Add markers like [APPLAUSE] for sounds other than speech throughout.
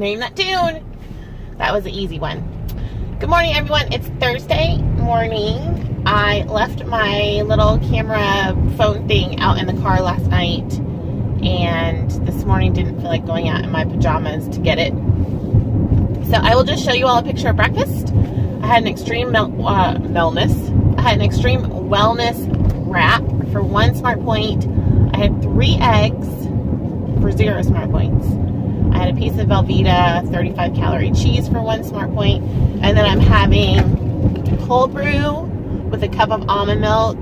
Name that tune. That was an easy one. Good morning, everyone. It's Thursday morning. I left my little camera phone thing out in the car last night, and this morning didn't feel like going out in my pajamas to get it. So I will just show you all a picture of breakfast. I had an extreme uh, wellness. I had an extreme wellness wrap for one smart point. I had three eggs for zero smart points. A piece of Velveeta 35 calorie cheese for one smart point, and then I'm having cold brew with a cup of almond milk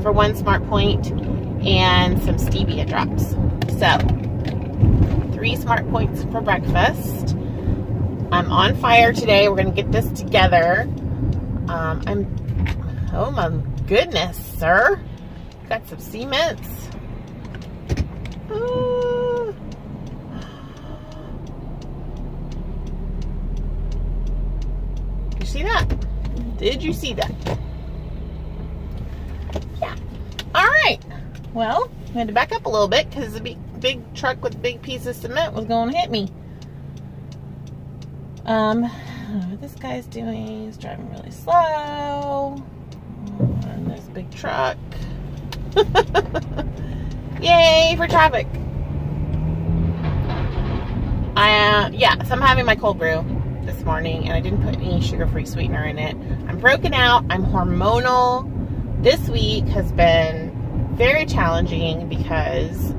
for one smart point and some stevia drops. So, three smart points for breakfast. I'm on fire today. We're going to get this together. Um, I'm, oh my goodness, sir. Got some cements. Ooh. See that? Did you see that? Yeah. All right. Well, I had to back up a little bit because the big, big truck with big piece of cement was going to hit me. Um, what this guy's doing is driving really slow. This big truck. [LAUGHS] Yay for traffic. I, uh, yeah, so I'm having my cold brew this morning and I didn't put any sugar-free sweetener in it. I'm broken out. I'm hormonal. This week has been very challenging because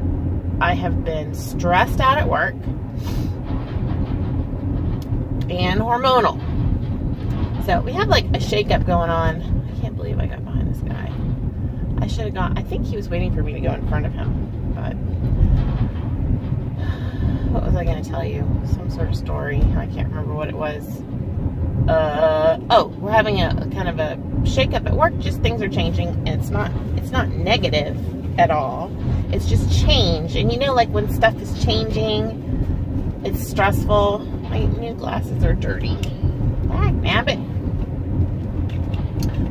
I have been stressed out at work and hormonal. So we have like a shakeup going on. I can't believe I got behind this guy. I should have gone. I think he was waiting for me to go in front of him. But what was I going to tell you? Some sort of story. I can't remember what it was. Uh, oh, we're having a, a kind of a shakeup at work. Just things are changing, and it's not it's not negative at all. It's just change. And you know, like when stuff is changing, it's stressful. My new glasses are dirty. Dag nabbit.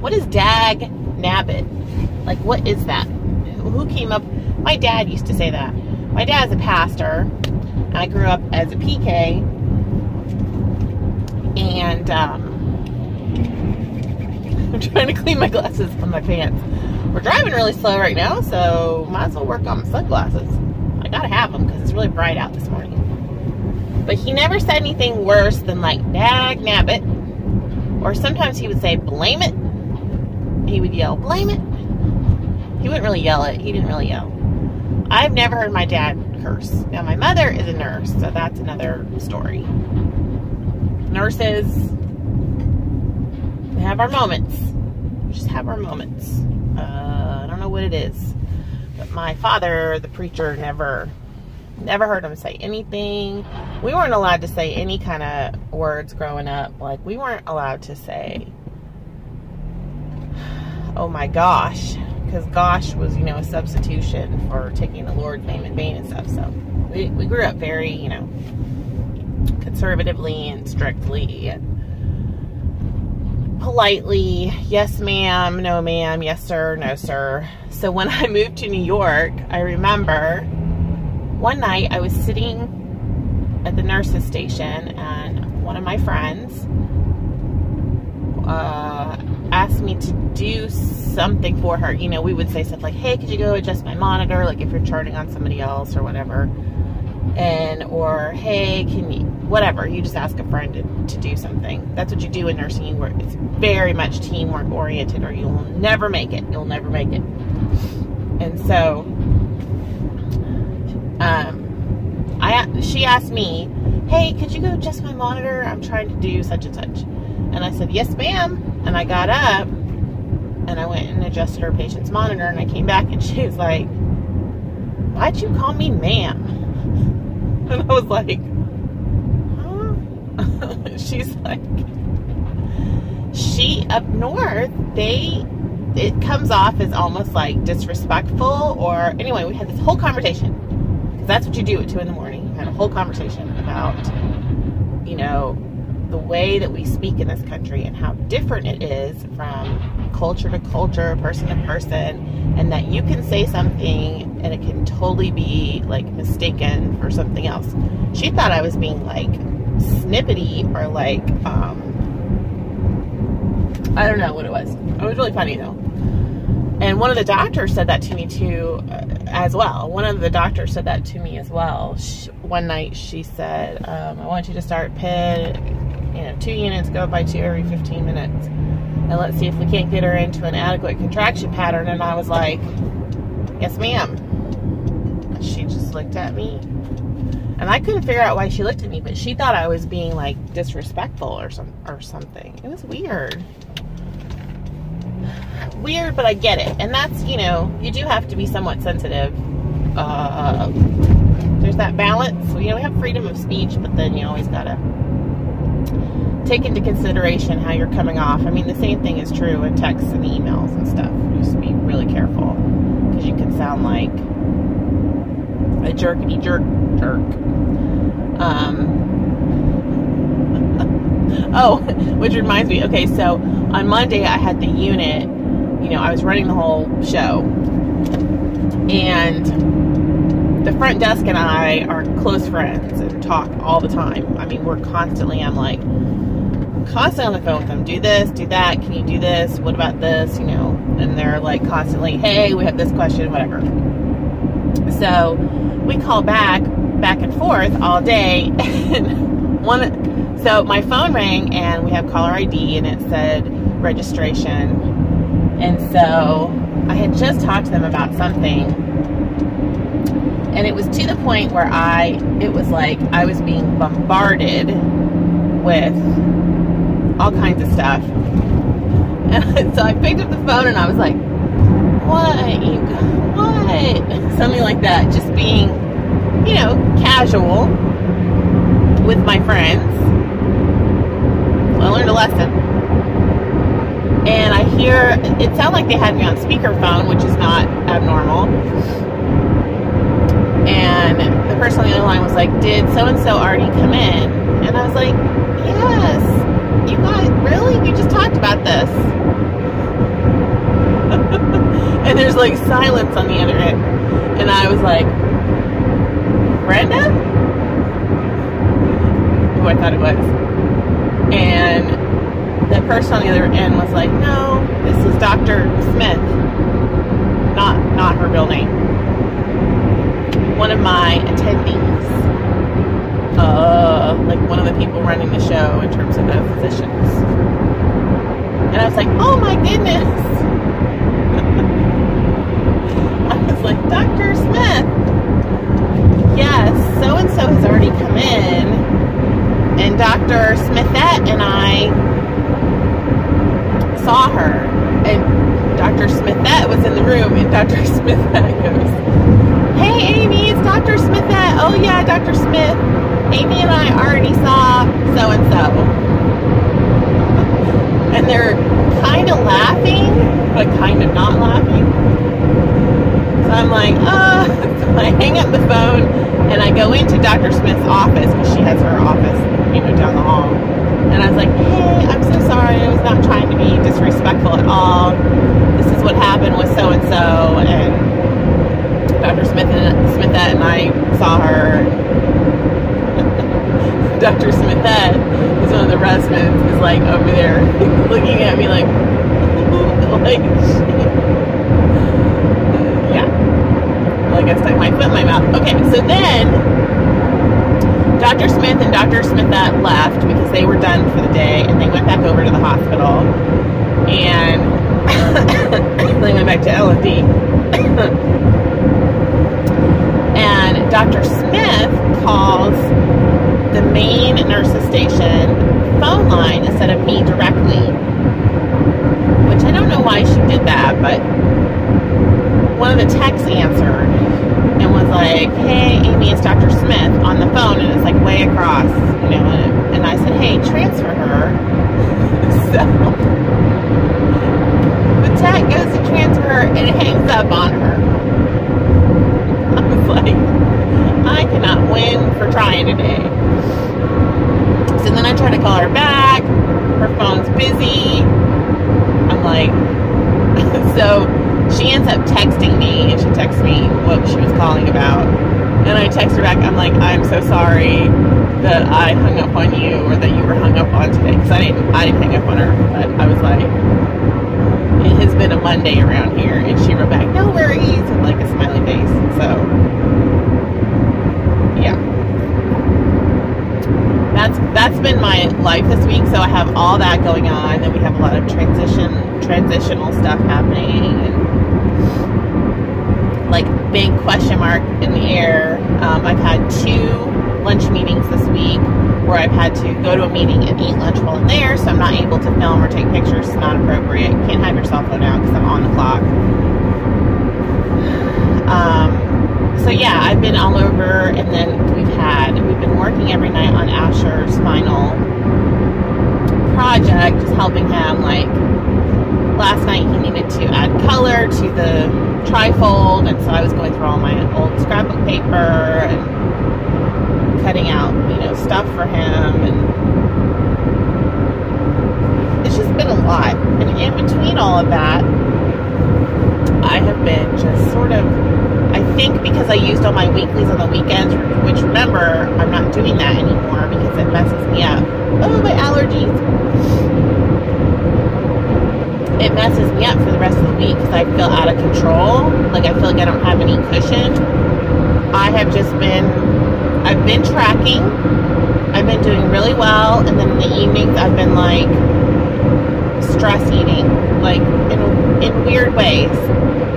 What is dag nabbit? Like, what is that? Who came up? My dad used to say that. My dad's a pastor. I grew up as a PK. And, um, I'm trying to clean my glasses on my pants. We're driving really slow right now, so might as well work on my sunglasses. I gotta have them because it's really bright out this morning. But he never said anything worse than like, dag nabbit. Or sometimes he would say, blame it. He would yell, blame it. He wouldn't really yell it. He didn't really yell. I've never heard my dad curse. Now, my mother is a nurse, so that's another story. Nurses, we have our moments. We just have our moments. Uh, I don't know what it is. But my father, the preacher, never never heard him say anything. We weren't allowed to say any kind of words growing up. Like, we weren't allowed to say, oh my gosh, because gosh was, you know, a substitution for taking the Lord's name in vain and stuff. So we, we grew up very, you know, conservatively and strictly and politely, yes ma'am, no ma'am, yes sir, no sir. So when I [LAUGHS] moved to New York, I remember one night I was sitting at the nurse's station and one of my friends uh, asked me to do something for her. You know, we would say stuff like, hey, could you go adjust my monitor? Like if you're charting on somebody else or whatever. And, or, hey, can you, whatever. You just ask a friend to, to do something. That's what you do in nursing work. It's very much teamwork oriented or you'll never make it. You'll never make it. And so, um, I, she asked me, hey, could you go adjust my monitor? I'm trying to do such and such. And I said, yes, ma'am. And I got up and I went and adjusted her patient's monitor and I came back and [LAUGHS] she was like, why'd you call me ma'am? [LAUGHS] And I was like, huh? [LAUGHS] She's like, she up north, they, it comes off as almost like disrespectful or, anyway, we had this whole conversation. Because that's what you do at 2 in the morning. You had a whole conversation about, you know, the way that we speak in this country and how different it is from culture to culture, person to person, and that you can say something and it can totally be like mistaken for something else. She thought I was being like snippety or like um, I don't know what it was. It was really funny though. And one of the doctors said that to me too, uh, as well. One of the doctors said that to me as well. She, one night she said, um, "I want you to start Pit, you know, two units, go by two every 15 minutes, and let's see if we can't get her into an adequate contraction pattern." And I was like, "Yes, ma'am." She just looked at me, and I couldn't figure out why she looked at me, but she thought I was being like disrespectful or some or something. It was weird weird, but I get it. And that's, you know, you do have to be somewhat sensitive. Uh, there's that balance. You know, we have freedom of speech, but then you always gotta take into consideration how you're coming off. I mean, the same thing is true in texts and emails and stuff. You just be really careful because you can sound like a jerkity jerk jerk. Um, [LAUGHS] oh, [LAUGHS] which reminds me. Okay, so on Monday I had the unit you know, I was running the whole show. And the front desk and I are close friends talk all the time. I mean, we're constantly, I'm like, constantly on the phone with them. Do this, do that. Can you do this? What about this? You know, and they're like constantly, hey, we have this question, whatever. So we call back, back and forth all day. [LAUGHS] And one, so my phone rang and we have caller ID and it said registration and so I had just talked to them about something. And it was to the point where I, it was like I was being bombarded with all kinds of stuff. And [LAUGHS] so I picked up the phone and I was like, what? You, what? Something like that. Just being, you know, casual with my friends. I learned a lesson and I hear it sounded like they had me on speakerphone, which is not abnormal. And the person on the other line was like, "Did so and so already come in?" And I was like, "Yes." You guys, really? We just talked about this. [LAUGHS] and there's like silence on the other end, and I was like, "Brenda." Who I thought it was, and the person on the other end was like, "No, this is Dr. Smith, not not her real name. One of my attendees, uh, like one of the people running the show in terms of the physicians." And I was like, "Oh my goodness!" [LAUGHS] I was like, "Dr. Smith, yes, so and so has already come in." And Dr. Smithette and I saw her, and Dr. Smithette was in the room, and Dr. [LAUGHS] Smithette goes, Hey, Amy, it's Dr. Smithette. Oh, yeah, Dr. Smith. Amy and I already saw so and so. And they're kind of laughing, but kind of not laughing. So I'm like, oh, [LAUGHS] so I hang up the phone and I go into Dr. Smith's office because she has her office, you know, down the hall. And I was like, hey, I'm so sorry. I was not trying to be disrespectful at all. This is what happened with so and so. And Dr. Smith and Smithette and I saw her. [LAUGHS] Dr. Smithette, who's one of the residents, is like over there [LAUGHS] looking at me like, [LAUGHS] like, yeah. I stuck my foot in my mouth. Okay, so then Dr. Smith and Dr. Smithette left because they were done for the day and they went back over to the hospital. And [COUGHS] they went back to L&D. [COUGHS] Dr. Smith calls the main nurses station phone line instead of me directly. Which I don't know why she did that, but one of the techs answered and was like, "Hey, Amy, it's Dr. Smith on the phone," and it's like way across, you know. And, and I said, "Hey, transfer her." [LAUGHS] so the tech goes to transfer her, and hangs up on her. [LAUGHS] I was like, "I cannot win for trying today." So then I try to call her back. Her phone's busy. I'm like, [LAUGHS] so she ends up texting me and she texts me what she was calling about. And I text her back, I'm like, I'm so sorry. that I hung up on you or that you were hung up on today because I didn't I didn't hang up on her, but I was like, it has been a Monday around here, and she wrote back, no worries, with like a smiley face. So yeah, that's that's been my life this week. So I have all that going on, and we have a lot of transition transitional stuff happening. And, like big question mark in the air. Um, I've had two lunch meetings this week where I've had to go to a meeting and eat lunch while I'm there, so I'm not able to film or take pictures. It's not appropriate. Can't have your cell phone out because I'm on the clock. Um, so yeah, I've been all over, and then we've had we've been working every night on Asher's final project, just helping him. Like last night, he needed to add color to the trifold, and so I was going through all my old scrapbook paper and cutting out, you know, stuff for him, and it's just been a lot. And in between all of that, I have been just sort of, I I used all my weeklies on the weekends, which remember, I'm not doing that anymore because it messes me up. Oh, my allergies. It messes me up for the rest of the week because I feel out of control. Like I feel like I don't have any cushion. I have just been, I've been tracking. I've been doing really well. And then in the evenings, I've been like stress eating, like in, in weird ways.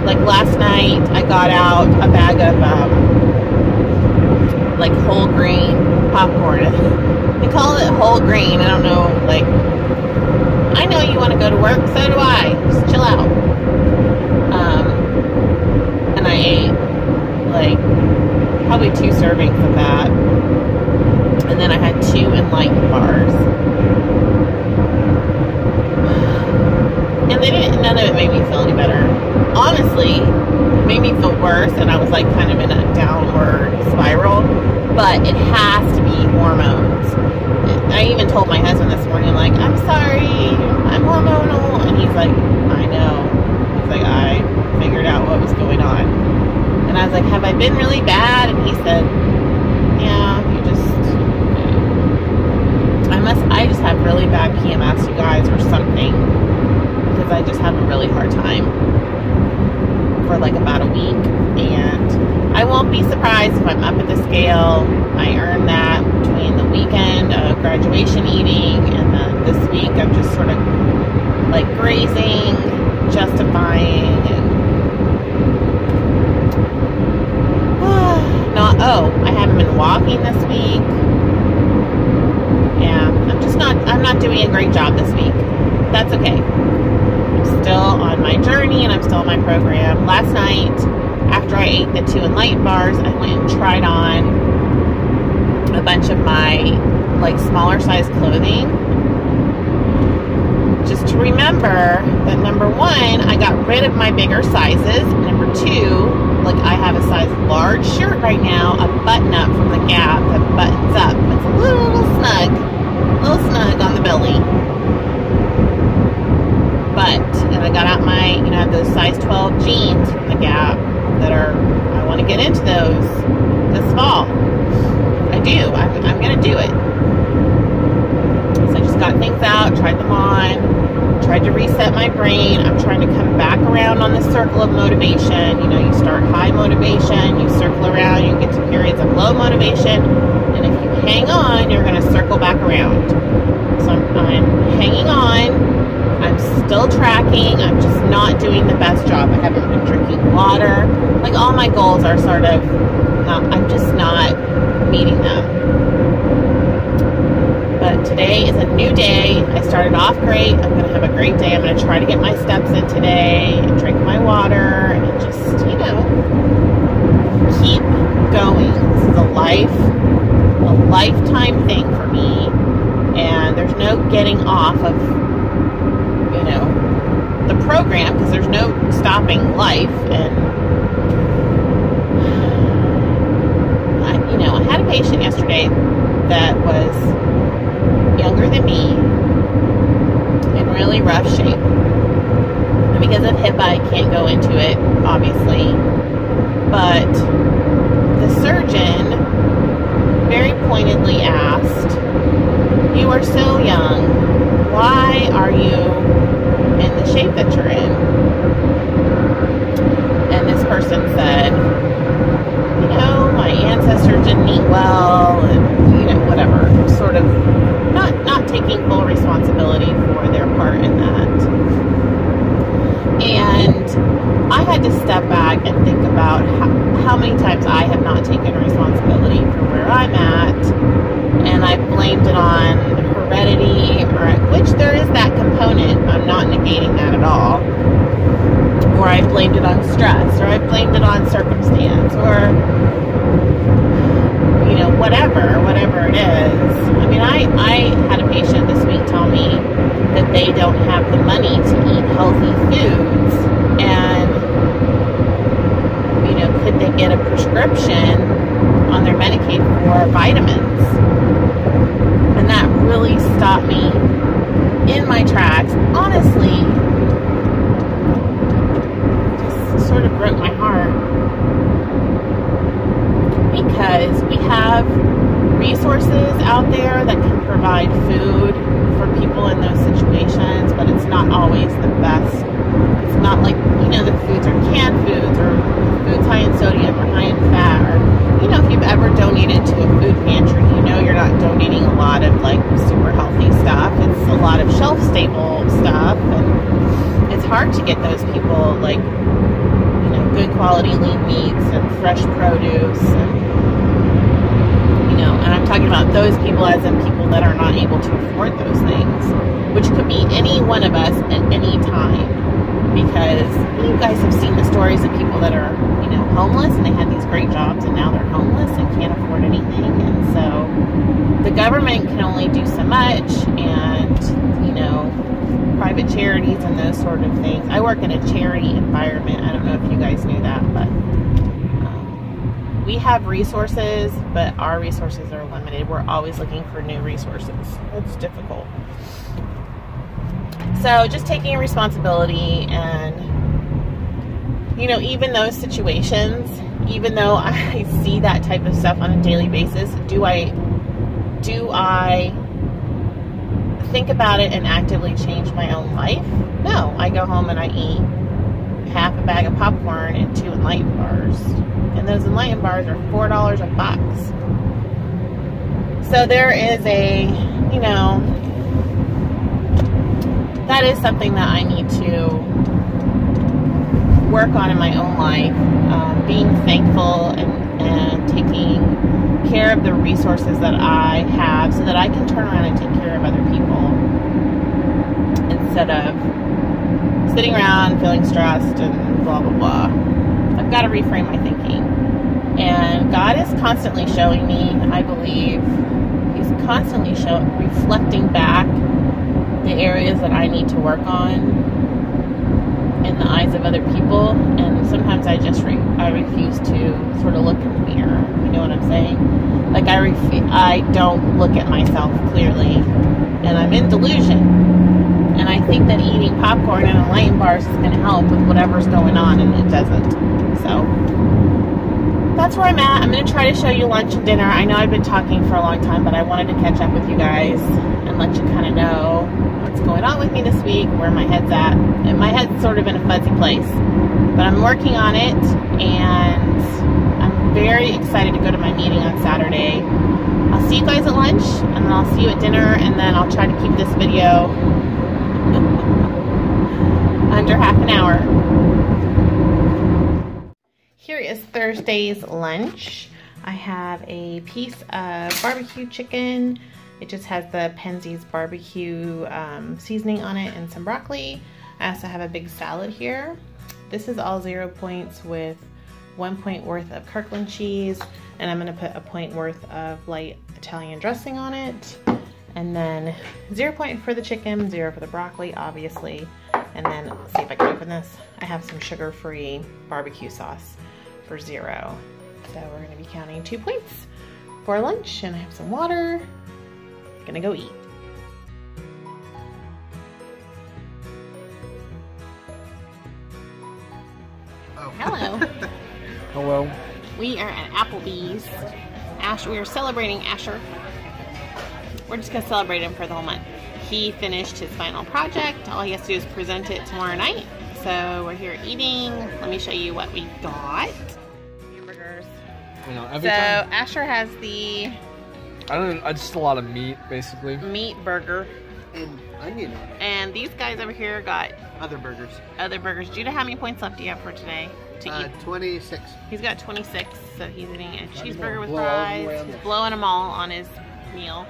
Like last night, I got out a bag of um, like whole grain popcorn. [LAUGHS] They call it whole grain. I don't know, like I know you want to go to work, so do I. Just chill out. Um, and I ate like probably two servings of that. And then I had two enlightened bars. [SIGHS] And they didn't, none of it made me feel any better. Honestly, made me feel worse, and I was like kind of in a downward spiral. But it has to be hormones. I even told my husband this morning, like, I'm sorry, I'm hormonal. And he's like, I know. He's like, I figured out what was going on. And I was like, have I been really bad? And he said, yeah, you just, I must, I just have really bad PMS, you guys, or something. Because I just have a really hard time for like about a week. And I won't if I'm up at the scale. I earned that between the weekend of graduation eating and then this week I'm just sort of like grazing, justifying, and [SIGHS] not. Oh, I haven't been walking this week. Yeah, I'm just not. I'm not doing a great job this week. That's okay. I'm still on my journey and I'm still on my program. Last night, after I ate the two enlightened bars, I went and tried on a bunch of my like smaller size clothing. Just to remember that number one i got rid of my bigger sizes. Number two like i have a size large shirt right now a button up from the gap that buttons up. It's a little, little snug a little snug on the belly. But and i got out my you know those size 12 jeans from the gap that are i want to get into those this fall I do. I'm, I'm going to do it. So I just got things out, tried them on, tried to reset my brain. I'm trying to come back around on the circle of motivation. You know, you start high motivation, you circle around, you get to periods of low motivation, and if you hang on, you're going to circle back around. So I'm, I'm hanging on. I'm still tracking. I'm just not doing the best job. I haven't been drinking water. Like all my goals are sort of, not, I'm just not meeting them. But today is a new day. I started off great. I'm going to have a great day. I'm going to try to get my steps in today and drink my water and just, you know, keep going. This is a life, a lifetime thing for me. And there's no getting off of, program because there's no stopping life. And you know, I had a patient yesterday that was younger than me in really rough shape. And because of HIPAA, I can't go into it, obviously. But the surgeon very pointedly asked, You are so young. Why are you in the shape that you're in? And this person said, You know, my ancestors didn't eat well, and, you know, whatever. Sort of not, not taking full responsibility for their part in that. And I had to step back and think about how, how many times I have not taken responsibility for where I'm at, and I blamed it on heredity, or which there is that component. I'm not negating that at all. Or I blamed it on stress, or I blamed it on circumstance, or you know, whatever, whatever it is. I mean, I, I had a patient this week tell me that they don't have the money to eat healthy foods. And, you know, could they get a prescription on their Medicaid for vitamins? And that really stopped me in my tracks. Honestly, just sort of broke my heart because we have resources out there that can provide food for people in those situations, but it's not always the best. It's not like, you know, the foods are canned foods or foods high in sodium or high in fat or, you know, if you've ever donated to a food pantry, you know you're not donating a lot of like super healthy stuff. It's a lot of shelf stable stuff and it's hard to get those people like you know good quality lean meats and fresh produce and you know and i'm talking about those people as in people that are not able to afford those things which could be any one of us at any time because you guys have seen the stories of people that are you know homeless and they had these great jobs and now they're homeless and can't afford anything and so the government can only do so much and you know private charities and those sort of things. I work in a charity environment. I don't know if you guys knew that, but um, we have resources, but our resources are limited. We're always looking for new resources. It's difficult. So just taking responsibility and, you know, even those situations, even though [LAUGHS] I see that type of stuff on a daily basis, do I, do I think about it and actively change my own life? No. I go home and I eat half a bag of popcorn and two Enlightened bars. And those Enlightened bars are $4 a box. So there is a, you know, that is something that I need to work on in my own life. Um, being thankful and, and taking care of the resources that I have so that I can turn around and take care of other people instead of sitting around feeling stressed and blah, blah, blah. I've got to reframe my thinking. And God is constantly showing me, I believe, He's constantly show, reflecting back the areas that I need to work on in the eyes of other people and sometimes I just re- I refuse to sort of look in the mirror you know what I'm saying? Like I refu- I don't look at myself clearly and I'm in delusion. And I think that eating popcorn and a Enlightened bars is going to help with whatever's going on and it doesn't so that's where I'm at I'm going to try to show you lunch and dinner I know I've been talking for a long time but I wanted to catch up with you guys and let you kind of know what's going on with me this week, where my head's at. And my head's sort of in a fuzzy place. But I'm working on it and I'm very excited to go to my meeting on Saturday. I'll see you guys at lunch and then I'll see you at dinner and then I'll try to keep this video [LAUGHS] under half an hour. Is Thursday's lunch. I have a piece of barbecue chicken, it just has the Penzeys barbecue um, seasoning on it and some broccoli. I also have a big salad here. This is all zero points with one point worth of Kirkland cheese, and I'm gonna put a point worth of light Italian dressing on it. And then zero point for the chicken, zero for the broccoli, obviously. And then, let's see if I can open this. I have some sugar-free barbecue sauce for zero. So we're gonna be counting two points for lunch, and I have some water, I'm Gonna go eat. Oh. Hello. [LAUGHS] Hello. We are at Applebee's Ash, we are celebrating Asher. We're just gonna celebrate him for the whole month. He finished his final project. All he has to do is present it tomorrow night. So we're here eating. Let me show you what we got. Hamburgers. You know, every So time Asher has the I don't. I just a lot of meat, basically. meat burger, and onion and these guys over here got Other burgers. other burgers. Judah, how many points left do you have for today to Uh, eat? 26. He's got 26, so he's eating a cheeseburger with blow fries. He's this. blowing them all on his meal.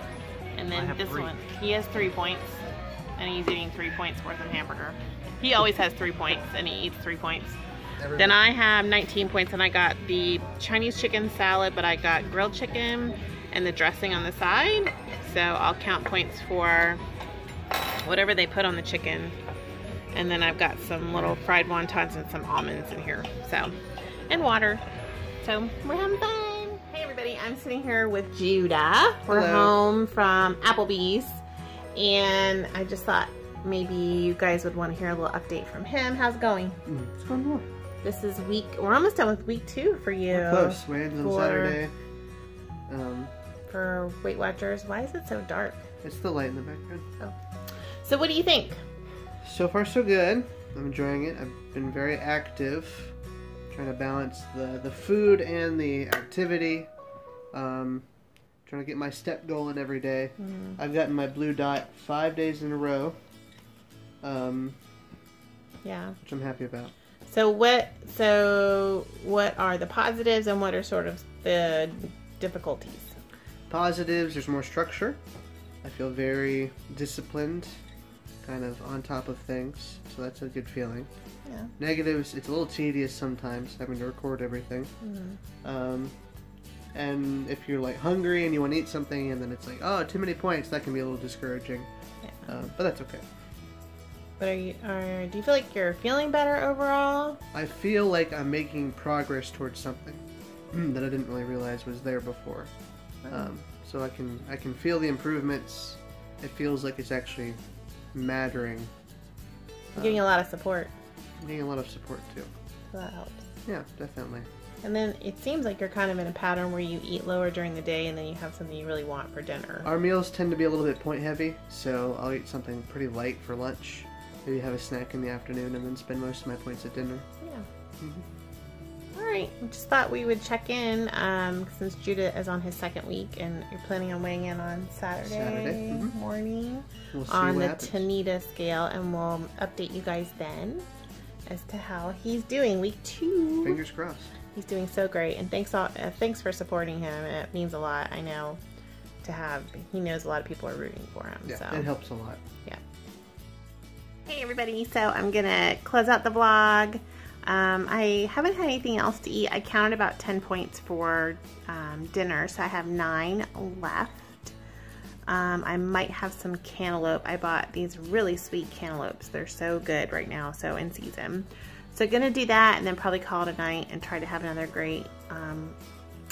And then this three. one, he has three points, and he's eating three points worth of hamburger. He always has three points, and he eats three points. Then I have 19 points, and I got the Chinese chicken salad, but I got grilled chicken and the dressing on the side. So I'll count points for whatever they put on the chicken. And then I've got some little fried wontons and some almonds in here. So, and water. So we're having fun. Hey everybody, I'm sitting here with Judah. We're Hello. home from Applebee's. And I just thought maybe you guys would want to hear a little update from him. How's it going? Mm, What's going on? This is week, we're almost done with week two for you. We're close. We ended on Saturday. Um, For Weight Watchers. Why is it so dark? it's the light in the background. Oh. So what do you think? So far, so good. I'm enjoying it. I've been very active, trying to balance the, the food and the activity. Um, trying to get my step goal in every day. I've gotten my blue dot five days in a row, um, Yeah. which I'm happy about. So what so what are the positives and what are sort of the difficulties? Positives, there's more structure. I feel very disciplined, kind of on top of things, so that's a good feeling. Yeah. Negatives, it's a little tedious sometimes having to record everything. Um, and if you're like hungry and you want to eat something and then it's like, oh, too many points, that can be a little discouraging. Yeah. Uh, but that's okay. But are you are do you feel like you're feeling better overall? I feel like I'm making progress towards something [CLEARS THROAT] that I didn't really realize was there before. Um, so I can I can feel the improvements. It feels like it's actually mattering. You're getting a lot of support. I'm getting a lot of support too. So that helps. Yeah, definitely. And then it seems like you're kind of in a pattern where you eat lower during the day and then you have something you really want for dinner. Our meals tend to be a little bit point heavy, so I'll eat something pretty light for lunch. Maybe have a snack in the afternoon and then spend most of my points at dinner. Yeah. All right. Just thought we would check in um, since Judah is on his second week and you're planning on weighing in on Saturday, Saturday, mhm. morning We'll see on the happens. Tanita scale, and we'll update you guys then as to how he's doing. Week two. Fingers crossed. He's doing so great, and thanks all, uh, thanks for supporting him. It means a lot. I know to have. He knows a lot of people are rooting for him. Yeah, so it helps a lot. Hey everybody, so I'm gonna close out the vlog. Um, I haven't had anything else to eat. I counted about 10 points for um, dinner, so I have nine left. Um, I might have some cantaloupe. I bought these really sweet cantaloupes. They're so good right now, so in season. So gonna do that and then probably call it a night and try to have another great um,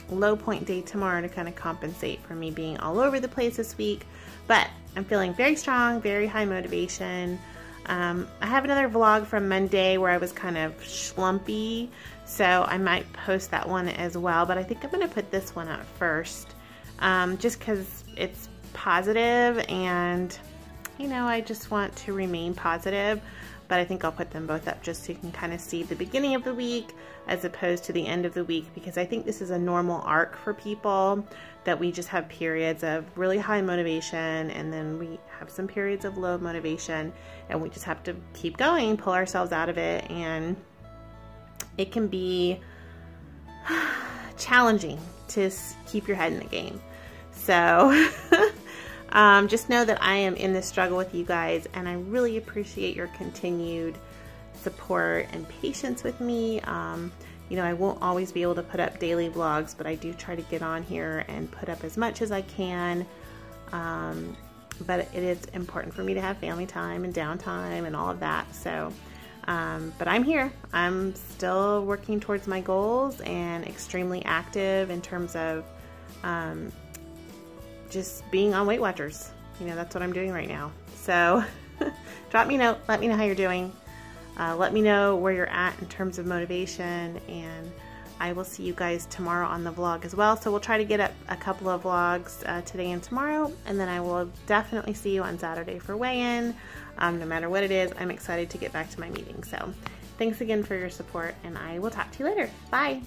low point day tomorrow to kind of compensate for me being all over the place this week. But I'm feeling very strong, very high motivation. Um, I have another vlog from Monday where I was kind of schlumpy, so I might post that one as well. But I think I'm going to put this one up first, um, just because it's positive and, you know, I just want to remain positive. But I think I'll put them both up just so you can kind of see the beginning of the week as opposed to the end of the week because I think this is a normal arc for people that we just have periods of really high motivation and then we have some periods of low motivation and we just have to keep going, pull ourselves out of it and it can be [SIGHS] challenging to keep your head in the game. So [LAUGHS] um, just know that I am in this struggle with you guys and I really appreciate your continued support and patience with me. Um, you know, I won't always be able to put up daily vlogs, but I do try to get on here and put up as much as I can. Um, but it is important for me to have family time and downtime and all of that. So, um, but I'm here. I'm still working towards my goals and extremely active in terms of um, just being on Weight Watchers. You know, that's what I'm doing right now. So, [LAUGHS] drop me a note. Let me know how you're doing. Uh, let me know where you're at in terms of motivation and I will see you guys tomorrow on the vlog as well. So we'll try to get up a couple of vlogs uh, today and tomorrow, and then I will definitely see you on Saturday for weigh-in. Um, no matter what it is, I'm excited to get back to my meeting. So thanks again for your support, and I will talk to you later. Bye.